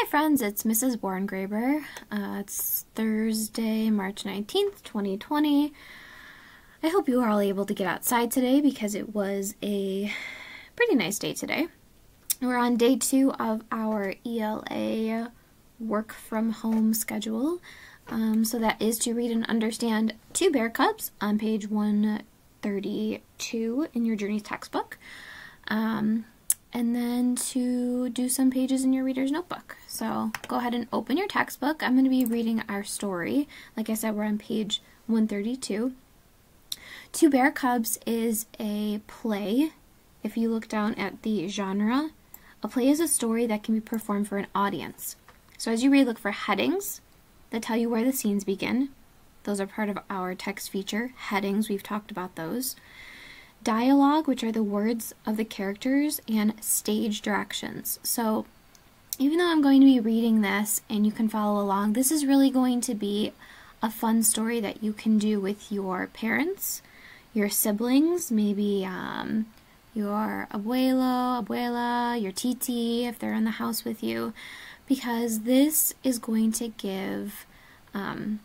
Hi friends, it's Mrs. Borngraber. Uh, it's Thursday, March 19th, 2020. I hope you are all able to get outside today because it was a pretty nice day today. We're on day two of our ELA work from home schedule. Um, so that is to read and understand Two Bear Cubs on page 132 in your Journeys textbook. Um, and then to do some pages in your reader's notebook. So go ahead and open your textbook. I'm going to be reading our story. Like I said, we're on page 132. Two Bear Cubs is a play. If you look down at the genre, a play is a story that can be performed for an audience. So as you read, look for headings that tell you where the scenes begin. Those are part of our text feature. Headings, we've talked about those dialogue, which are the words of the characters, and stage directions. So, even though I'm going to be reading this and you can follow along, this is really going to be a fun story that you can do with your parents, your siblings, maybe um, your abuelo, abuela, your titi, if they're in the house with you, because this is going to give um,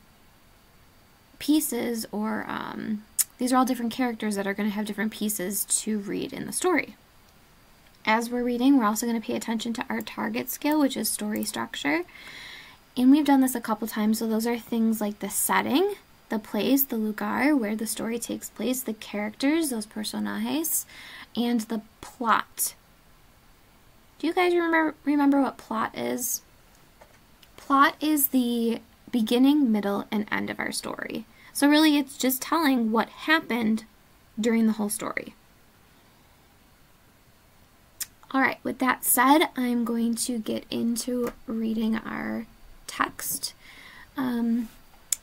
pieces or um, these are all different characters that are going to have different pieces to read in the story. As we're reading, we're also going to pay attention to our target skill, which is story structure. And we've done this a couple times, so those are things like the setting, the place, the lugar, where the story takes place, the characters, those personajes, and the plot. Do you guys remember remember what plot is? Plot is the beginning, middle, and end of our story. So really it's just telling what happened during the whole story. All right, with that said, I'm going to get into reading our text. Um,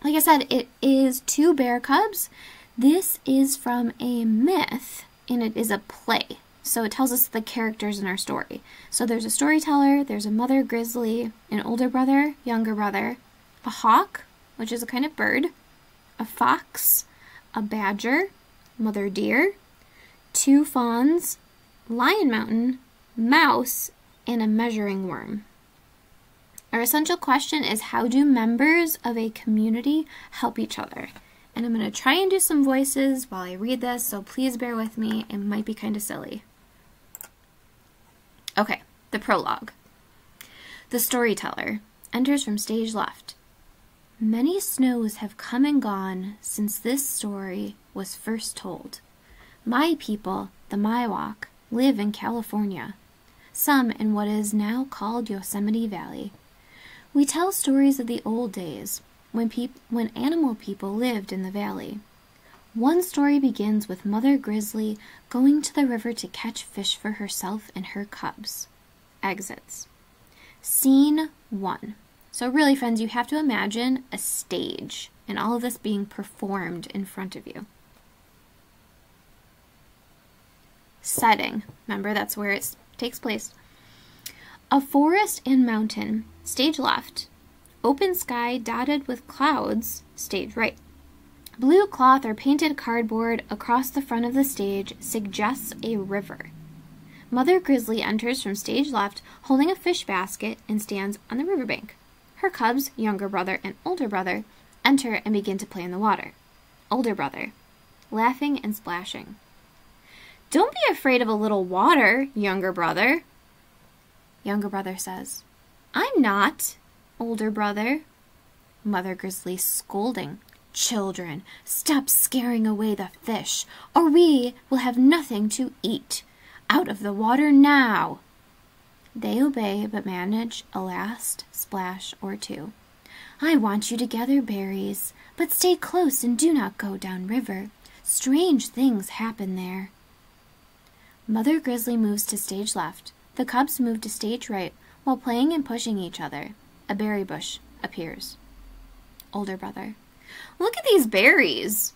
like I said, it is two bear cubs. This is from a myth, and it is a play. So it tells us the characters in our story. So there's a storyteller, there's a mother grizzly, an older brother, younger brother, a hawk, which is a kind of bird, a fox, a badger, mother deer, two fawns, lion mountain, mouse, and a measuring worm. Our essential question is how do members of a community help each other? And I'm going to try and do some voices while I read this, so please bear with me. It might be kind of silly. Okay, the prologue. The storyteller enters from stage left. Many snows have come and gone since this story was first told. My people, the Miwok, live in California, some in what is now called Yosemite Valley. We tell stories of the old days when, peop- when animal people lived in the valley. One story begins with Mother Grizzly going to the river to catch fish for herself and her cubs. Exits. Scene 1 so, really, friends, you have to imagine a stage and all of this being performed in front of you. Setting. Remember, that's where it takes place. A forest and mountain, stage left. Open sky dotted with clouds, stage right. Blue cloth or painted cardboard across the front of the stage suggests a river. Mother Grizzly enters from stage left holding a fish basket and stands on the riverbank. Her cubs, younger brother and older brother, enter and begin to play in the water. Older brother, laughing and splashing. Don't be afraid of a little water, younger brother. Younger brother says, I'm not, older brother. Mother Grizzly scolding. Children, stop scaring away the fish, or we will have nothing to eat. Out of the water now. They obey, but manage a last splash or two. I want you to gather berries, but stay close and do not go down river. Strange things happen there. Mother Grizzly moves to stage left. The cubs move to stage right while playing and pushing each other. A berry bush appears. Older brother. Look at these berries.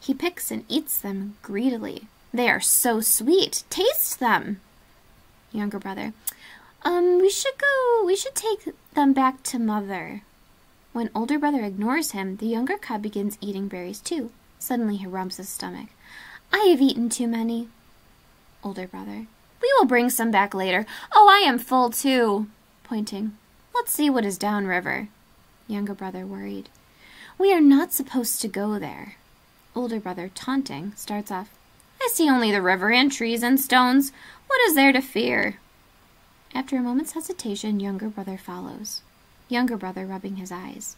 He picks and eats them greedily. They are so sweet. Taste them. Younger brother. Um, we should go, we should take them back to mother. When older brother ignores him, the younger cub begins eating berries too. Suddenly he rubs his stomach. I have eaten too many. Older brother. We will bring some back later. Oh, I am full too. Pointing. Let's see what is downriver. Younger brother worried. We are not supposed to go there. Older brother, taunting, starts off. I see only the river and trees and stones. What is there to fear? After a moment's hesitation, younger brother follows. Younger brother rubbing his eyes.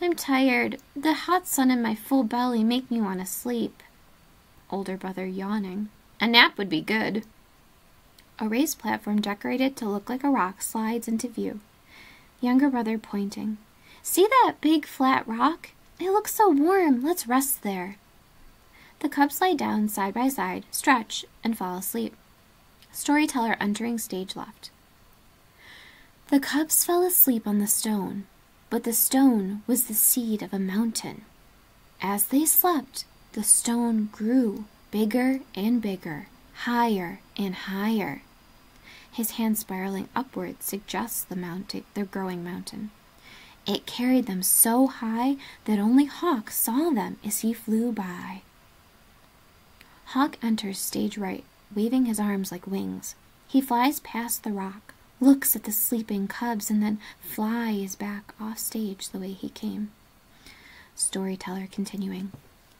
I'm tired. The hot sun and my full belly make me want to sleep. Older brother yawning. A nap would be good. A raised platform decorated to look like a rock slides into view. Younger brother pointing. See that big flat rock? It looks so warm. Let's rest there. The cubs lie down side by side, stretch, and fall asleep. Storyteller entering stage left. The cubs fell asleep on the stone, but the stone was the seed of a mountain. As they slept, the stone grew bigger and bigger, higher and higher. His hand spiraling upward suggests the mountain, the growing mountain. It carried them so high that only Hawk saw them as he flew by. Hawk enters stage right, waving his arms like wings. He flies past the rock, looks at the sleeping cubs, and then flies back off stage the way he came. Storyteller continuing.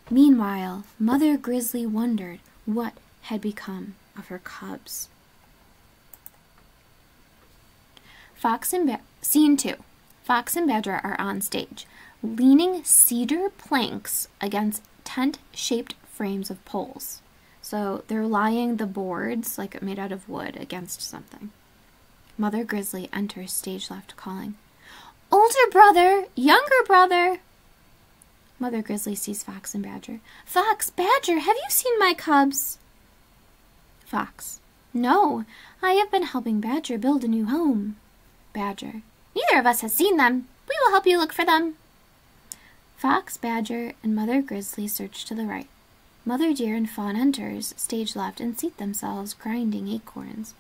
Meanwhile, Mother Grizzly wondered what had become of her cubs. Fox and Scene 2. Fox and Badger are on stage, leaning cedar planks against tent shaped frames of poles. So they're lying the boards, like made out of wood, against something. Mother Grizzly enters stage left, calling, Older brother! Younger brother! Mother Grizzly sees Fox and Badger. Fox, Badger, have you seen my cubs? Fox, No, I have been helping Badger build a new home. Badger, Neither of us has seen them. We will help you look for them. Fox, Badger, and Mother Grizzly search to the right. Mother Deer and Fawn enters, stage left, and seat themselves, grinding acorns.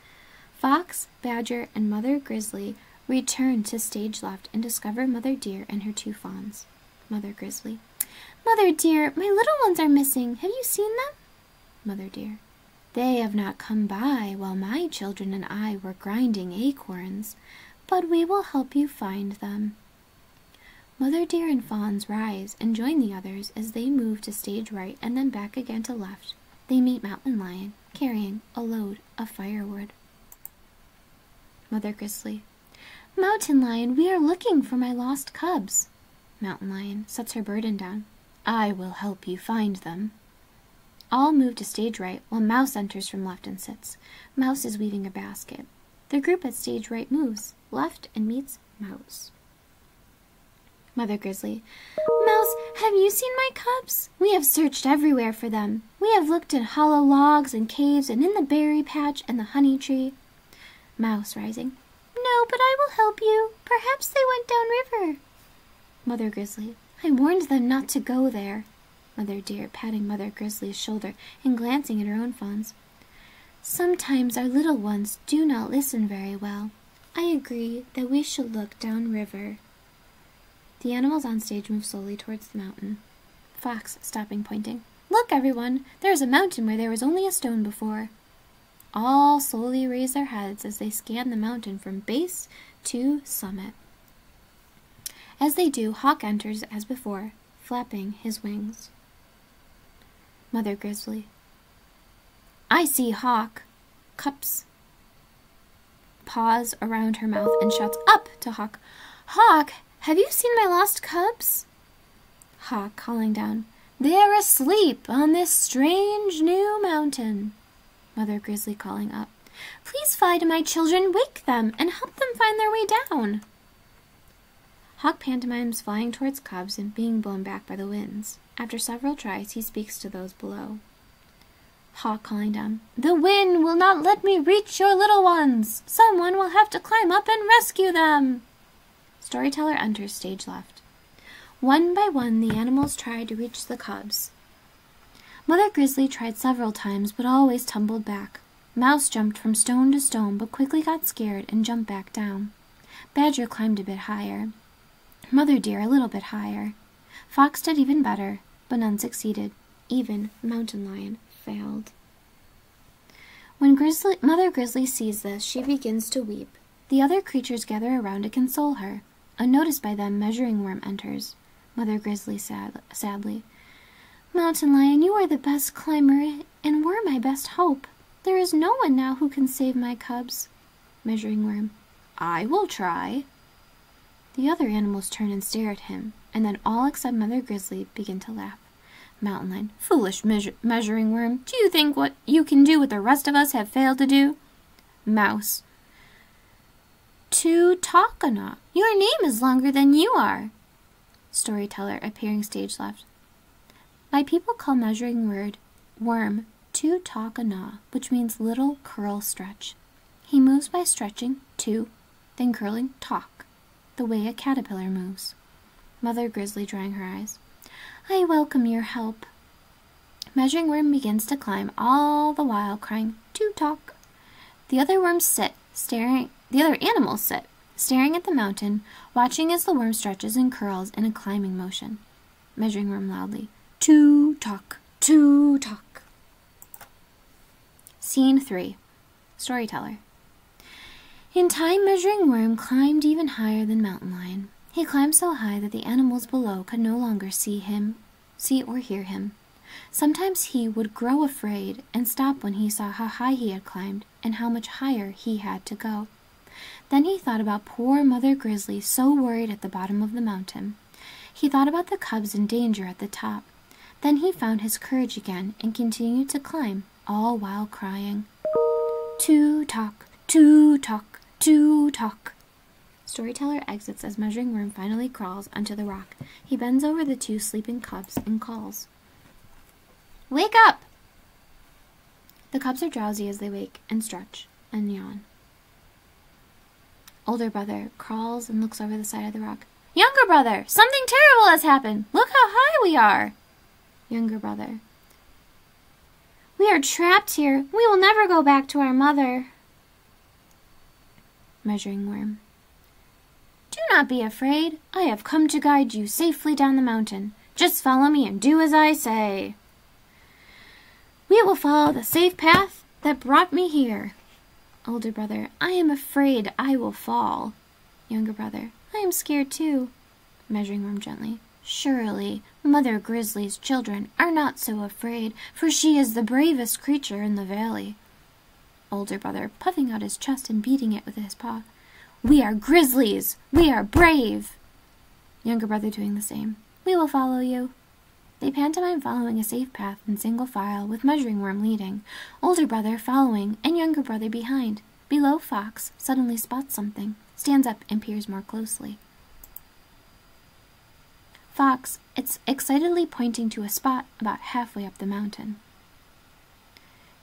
Fox, Badger, and Mother Grizzly return to stage left and discover Mother Deer and her two fawns. Mother Grizzly. Mother Deer, my little ones are missing. Have you seen them? Mother Deer. They have not come by while my children and I were grinding acorns but we will help you find them. Mother Deer and Fawns rise and join the others as they move to stage right and then back again to left. They meet Mountain Lion, carrying a load of firewood. Mother Grizzly. Mountain Lion, we are looking for my lost cubs. Mountain Lion sets her burden down. I will help you find them. All move to stage right while Mouse enters from left and sits. Mouse is weaving a basket. The group at stage right moves left and meets Mouse. Mother Grizzly. Mouse, have you seen my cubs? We have searched everywhere for them. We have looked in hollow logs and caves and in the berry patch and the honey tree. Mouse rising. No, but I will help you. Perhaps they went down river. Mother Grizzly. I warned them not to go there. Mother Deer patting Mother Grizzly's shoulder and glancing at her own fawns. Sometimes our little ones do not listen very well. I agree that we should look downriver. The animals on stage move slowly towards the mountain. Fox, stopping, pointing. Look, everyone! There is a mountain where there was only a stone before. All slowly raise their heads as they scan the mountain from base to summit. As they do, Hawk enters as before, flapping his wings. Mother Grizzly. I see Hawk. Cups. Paws around her mouth and shouts up to Hawk. Hawk, have you seen my lost cubs? Hawk calling down. They are asleep on this strange new mountain. Mother Grizzly calling up. Please fly to my children, wake them, and help them find their way down. Hawk pantomimes flying towards cubs and being blown back by the winds. After several tries, he speaks to those below. Hawk calling down. The wind will not let me reach your little ones. Someone will have to climb up and rescue them. Storyteller enters stage left. One by one, the animals tried to reach the cubs. Mother Grizzly tried several times, but always tumbled back. Mouse jumped from stone to stone, but quickly got scared and jumped back down. Badger climbed a bit higher. Mother Deer a little bit higher. Fox did even better, but none succeeded. Even Mountain Lion failed. When Grizzly, Mother Grizzly sees this, she begins to weep. The other creatures gather around to console her. Unnoticed by them, Measuring Worm enters. Mother Grizzly sad, sadly. Mountain Lion, you are the best climber and were my best hope. There is no one now who can save my cubs. Measuring Worm. I will try. The other animals turn and stare at him, and then all except Mother Grizzly begin to laugh. Mountain Lion. Foolish measure Measuring Worm, do you think what you can do what the rest of us have failed to do? Mouse. To Takana. Your name is longer than you are. Storyteller appearing stage left. My people call measuring word worm to takana, which means little curl stretch. He moves by stretching to, then curling talk, the way a caterpillar moves. Mother Grizzly drying her eyes. I welcome your help. Measuring worm begins to climb, all the while crying to talk. The other worms sit, staring the other animals sit, staring at the mountain, watching as the worm stretches and curls in a climbing motion. Measuring worm loudly. Two talk, two talk. Scene 3 Storyteller. In time, Measuring Worm climbed even higher than Mountain Lion. He climbed so high that the animals below could no longer see him, see or hear him. Sometimes he would grow afraid and stop when he saw how high he had climbed and how much higher he had to go. Then he thought about poor Mother Grizzly so worried at the bottom of the mountain. He thought about the cubs in danger at the top. Then he found his courage again and continued to climb, all while crying. To talk, to talk, to talk. Storyteller exits as Measuring Worm finally crawls onto the rock. He bends over the two sleeping cubs and calls. Wake up! The cubs are drowsy as they wake and stretch and yawn. Older brother crawls and looks over the side of the rock. Younger brother, something terrible has happened. Look how high we are. Younger brother. We are trapped here. We will never go back to our mother. Measuring worm. Do not be afraid. I have come to guide you safely down the mountain. Just follow me and do as I say. We will follow the safe path that brought me here. Older brother, I am afraid I will fall. Younger brother, I am scared too. Measuring worm gently. Surely, Mother Grizzly's children are not so afraid, for she is the bravest creature in the valley. Older brother, puffing out his chest and beating it with his paw. We are grizzlies! We are brave! Younger brother doing the same. We will follow you. They pantomime following a safe path in single file, with Measuring Worm leading, older brother following, and younger brother behind. Below, Fox suddenly spots something, stands up, and peers more closely. Fox, it's excitedly pointing to a spot about halfway up the mountain.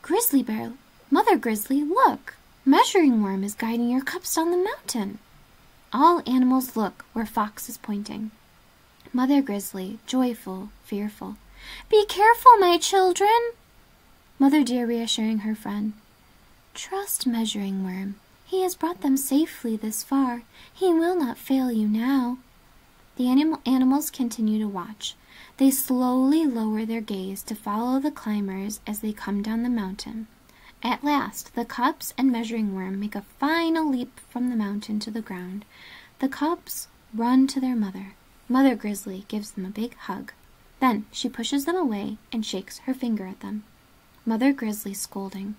Grizzly Bear, Mother Grizzly, look! Measuring Worm is guiding your cubs down the mountain. All animals look where Fox is pointing. Mother Grizzly, joyful, fearful. Be careful, my children! Mother Deer reassuring her friend. Trust Measuring Worm. He has brought them safely this far. He will not fail you now. The anim animals continue to watch. They slowly lower their gaze to follow the climbers as they come down the mountain. At last, the cubs and Measuring Worm make a final leap from the mountain to the ground. The cubs run to their mother. Mother Grizzly gives them a big hug. Then she pushes them away and shakes her finger at them. Mother Grizzly scolding.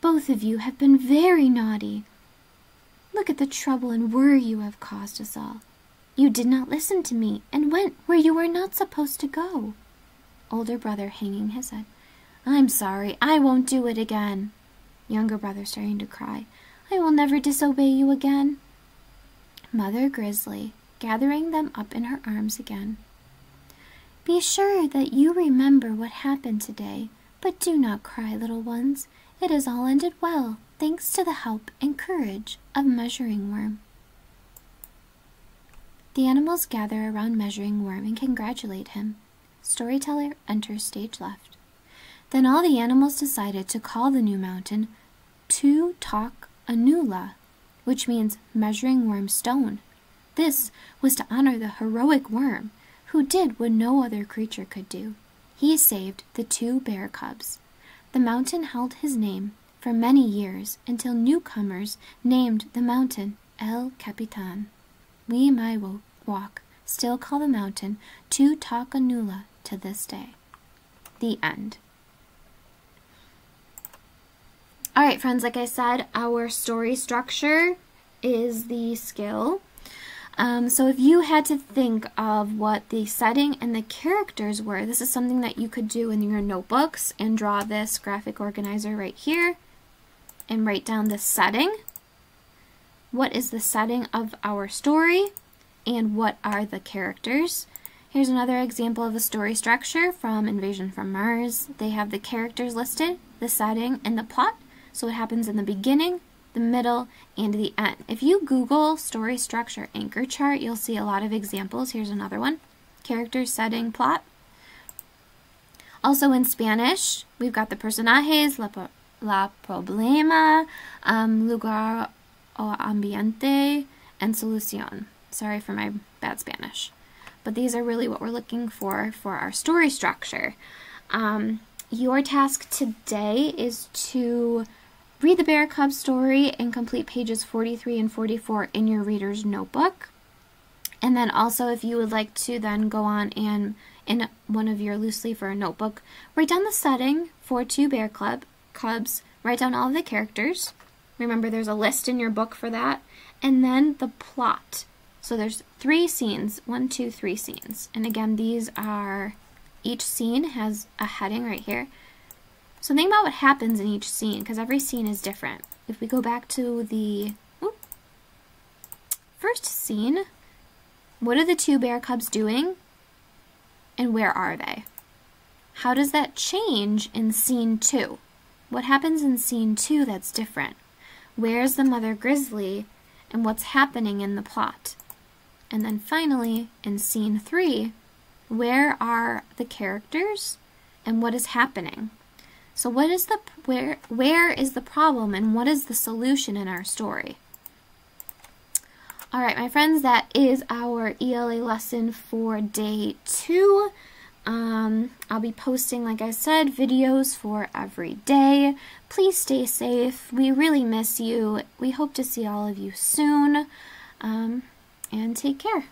Both of you have been very naughty. Look at the trouble and worry you have caused us all. You did not listen to me and went where you were not supposed to go. Older brother hanging his head. I'm sorry. I won't do it again. Younger brother starting to cry. I will never disobey you again. Mother Grizzly gathering them up in her arms again. Be sure that you remember what happened today, but do not cry, little ones. It has all ended well, thanks to the help and courage of Measuring Worm. The animals gather around Measuring Worm and congratulate him. Storyteller enters stage left. Then all the animals decided to call the new mountain Tu Tok Anula, which means Measuring Worm Stone. This was to honor the heroic worm, who did what no other creature could do. He saved the two bear cubs. The mountain held his name, for many years until newcomers named the mountain El Capitan. We, my walk, still call the mountain Tutakanula to this day. The end. All right, friends, like I said, our story structure is the skill. Um, so if you had to think of what the setting and the characters were, this is something that you could do in your notebooks and draw this graphic organizer right here and write down the setting. What is the setting of our story and what are the characters? Here's another example of a story structure from Invasion from Mars. They have the characters listed, the setting, and the plot. So it happens in the beginning, the middle, and the end. If you Google story structure anchor chart, you'll see a lot of examples. Here's another one. Character, setting, plot. Also in Spanish, we've got the personajes, la, la problema, um, lugar o ambiente, and solución. Sorry for my bad Spanish. But these are really what we're looking for for our story structure. Um, your task today is to Read the Bear Cub story and complete pages 43 and 44 in your reader's notebook. And then also if you would like to then go on and in one of your loose leaf or notebook, write down the setting for two bear club cubs, write down all of the characters. Remember there's a list in your book for that. And then the plot. So there's three scenes, one, two, three scenes. And again, these are, each scene has a heading right here. So think about what happens in each scene, because every scene is different. If we go back to the first scene, what are the two bear cubs doing? And where are they? How does that change in scene two? What happens in scene two that's different? Where's the mother grizzly and what's happening in the plot? And then finally, in scene three, where are the characters and what is happening? So what is the where where is the problem and what is the solution in our story? All right, my friends, that is our ELA lesson for day two. Um, I'll be posting, like I said, videos for every day. Please stay safe. We really miss you. We hope to see all of you soon. Um, and take care.